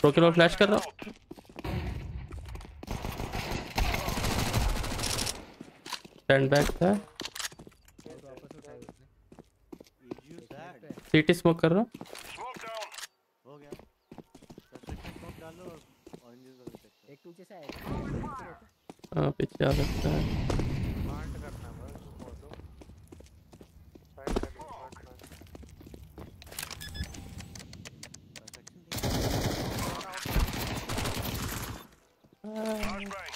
प्रोकिल flash कर रहा हूँ स्टैंड बैक था. सीटी स्मोक कर रहा हाँ पीछे आ सकता है। Uh...